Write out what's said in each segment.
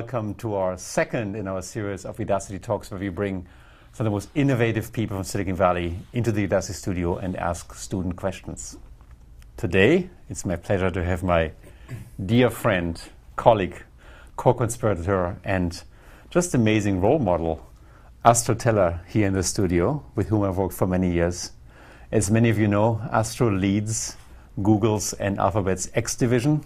welcome to our second in our series of Udacity Talks, where we bring some of the most innovative people from Silicon Valley into the Udacity studio and ask student questions. Today, it's my pleasure to have my dear friend, colleague, co-conspirator, and just amazing role model, Astro Teller, here in the studio, with whom I've worked for many years. As many of you know, Astro leads Google's and Alphabet's X division.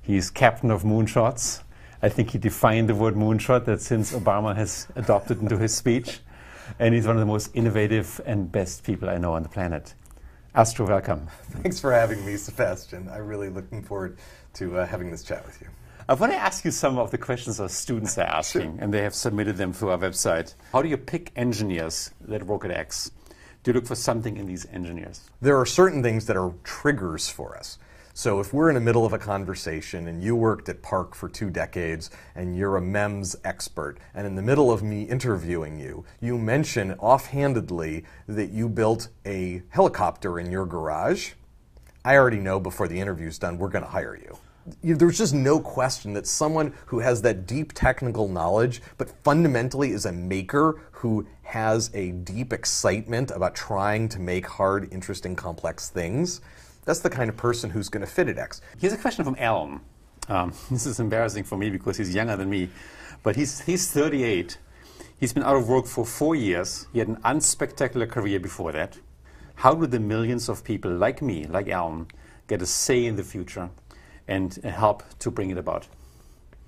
He's captain of moonshots. I think he defined the word moonshot that since Obama has adopted into his speech. And he's one of the most innovative and best people I know on the planet. Astro, welcome. Thanks for having me, Sebastian. I'm really looking forward to uh, having this chat with you. I want to ask you some of the questions our students are asking, sure. and they have submitted them through our website. How do you pick engineers that work at X? Do you look for something in these engineers? There are certain things that are triggers for us. So if we're in the middle of a conversation and you worked at PARC for two decades and you're a MEMS expert, and in the middle of me interviewing you, you mention offhandedly that you built a helicopter in your garage, I already know before the interview's done, we're going to hire you there's just no question that someone who has that deep technical knowledge, but fundamentally is a maker who has a deep excitement about trying to make hard, interesting, complex things, that's the kind of person who's going to fit at X. Here's a question from Alan. Um, this is embarrassing for me because he's younger than me, but he's, he's 38. He's been out of work for four years. He had an unspectacular career before that. How do the millions of people like me, like Alan, get a say in the future and help to bring it about?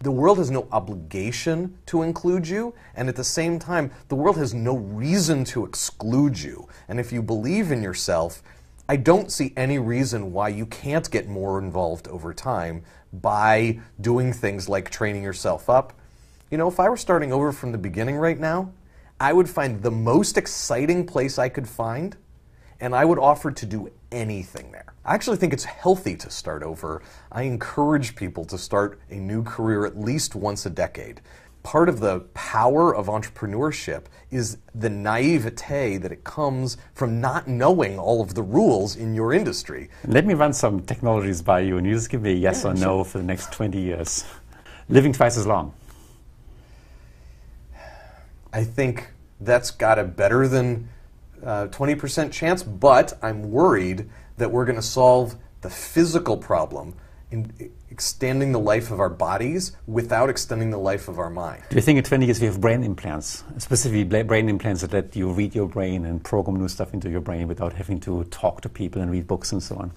The world has no obligation to include you, and at the same time, the world has no reason to exclude you. And if you believe in yourself, I don't see any reason why you can't get more involved over time by doing things like training yourself up. You know, if I were starting over from the beginning right now, I would find the most exciting place I could find, and I would offer to do anything there. I actually think it's healthy to start over. I encourage people to start a new career at least once a decade part of the power of entrepreneurship is the naivete that it comes from not knowing all of the rules in your industry. Let me run some technologies by you, and you just give me a yes yeah, or sure. no for the next 20 years. Living twice as long. I think that's got a better than uh, 20% chance, but I'm worried that we're going to solve the physical problem in, extending the life of our bodies without extending the life of our mind. Do you think in 20 years we have brain implants, specifically brain implants that let you read your brain and program new stuff into your brain without having to talk to people and read books and so on?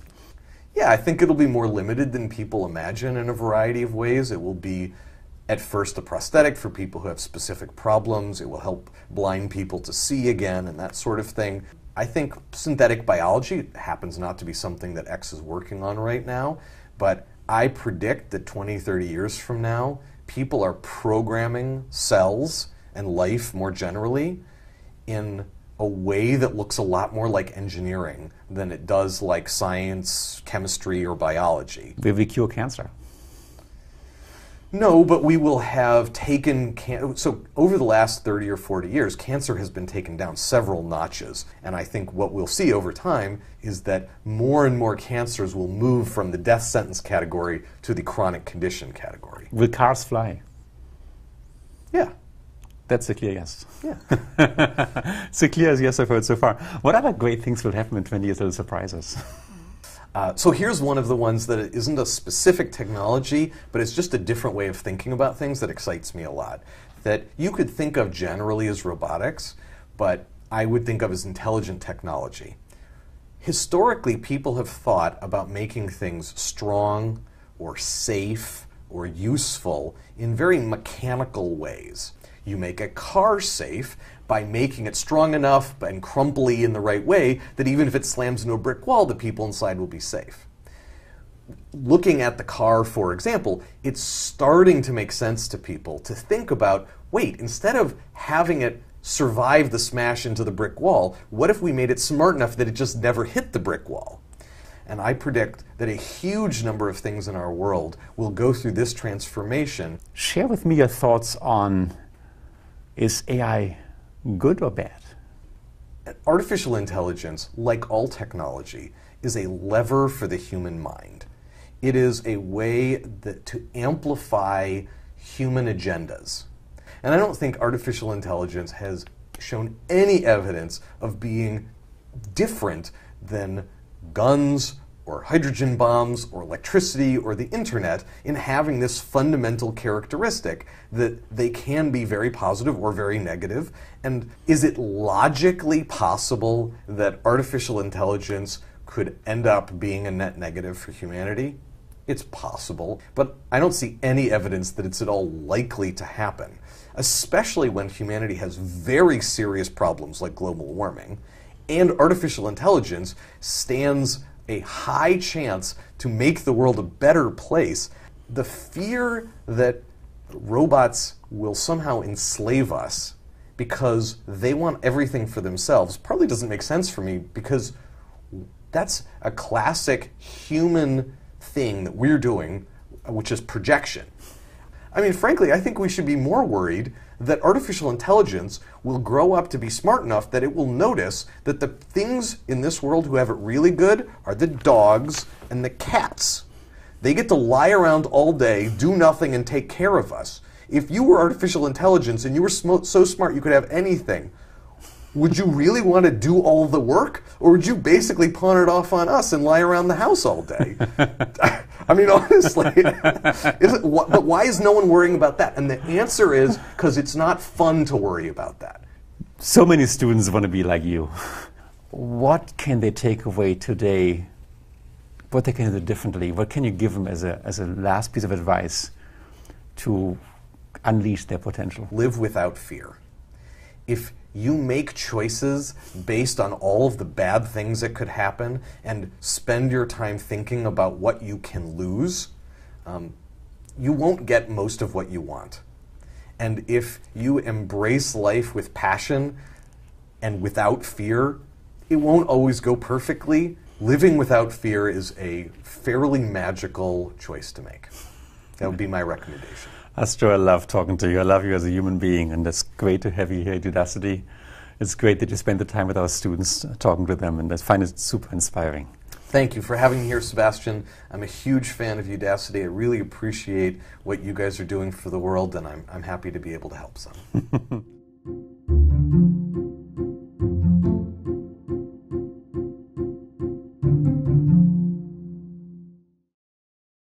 Yeah, I think it'll be more limited than people imagine in a variety of ways. It will be at first a prosthetic for people who have specific problems. It will help blind people to see again and that sort of thing. I think synthetic biology happens not to be something that X is working on right now, but I predict that 20, 30 years from now, people are programming cells and life more generally in a way that looks a lot more like engineering than it does like science, chemistry, or biology. Will we cure cancer? No, but we will have taken can- so over the last 30 or 40 years cancer has been taken down several notches and I think what we'll see over time is that more and more cancers will move from the death sentence category to the chronic condition category. Will cars fly? Yeah. That's a clear yes. Yeah. it's a clear yes I've heard so far. What other great things will happen in 20 years that will surprise us? Uh, so here's one of the ones that isn't a specific technology, but it's just a different way of thinking about things that excites me a lot. That you could think of generally as robotics, but I would think of as intelligent technology. Historically, people have thought about making things strong or safe or useful in very mechanical ways. You make a car safe by making it strong enough and crumply in the right way that even if it slams into a brick wall, the people inside will be safe. Looking at the car, for example, it's starting to make sense to people to think about wait, instead of having it survive the smash into the brick wall, what if we made it smart enough that it just never hit the brick wall? And I predict that a huge number of things in our world will go through this transformation. Share with me your thoughts on is AI good or bad? Artificial intelligence, like all technology, is a lever for the human mind. It is a way that to amplify human agendas. And I don't think artificial intelligence has shown any evidence of being different than guns or hydrogen bombs or electricity or the internet in having this fundamental characteristic that they can be very positive or very negative. And is it logically possible that artificial intelligence could end up being a net negative for humanity? It's possible, but I don't see any evidence that it's at all likely to happen, especially when humanity has very serious problems like global warming, and artificial intelligence stands a high chance to make the world a better place. The fear that robots will somehow enslave us because they want everything for themselves probably doesn't make sense for me because that's a classic human thing that we're doing, which is projection. I mean, frankly, I think we should be more worried that artificial intelligence will grow up to be smart enough that it will notice that the things in this world who have it really good are the dogs and the cats. They get to lie around all day, do nothing, and take care of us. If you were artificial intelligence and you were so smart you could have anything, would you really want to do all the work? Or would you basically pawn it off on us and lie around the house all day? I mean, honestly, it, but why is no one worrying about that? And the answer is because it's not fun to worry about that. So many students want to be like you. What can they take away today? What they can do differently? What can you give them as a, as a last piece of advice to unleash their potential? Live without fear. If you make choices based on all of the bad things that could happen and spend your time thinking about what you can lose, um, you won't get most of what you want. And if you embrace life with passion and without fear, it won't always go perfectly. Living without fear is a fairly magical choice to make. That would be my recommendation. Astro, I love talking to you. I love you as a human being, and it's great to have you here at Udacity. It's great that you spend the time with our students, uh, talking to them, and I find it super inspiring. Thank you for having me here, Sebastian. I'm a huge fan of Udacity. I really appreciate what you guys are doing for the world, and I'm, I'm happy to be able to help some.